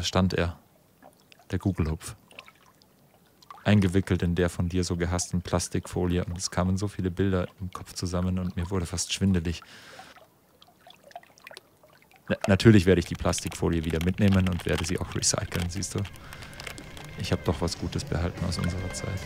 da stand er, der Gugelhupf. Eingewickelt in der von dir so gehassten Plastikfolie und es kamen so viele Bilder im Kopf zusammen und mir wurde fast schwindelig. Na, natürlich werde ich die Plastikfolie wieder mitnehmen und werde sie auch recyceln, siehst du. Ich habe doch was Gutes behalten aus unserer Zeit.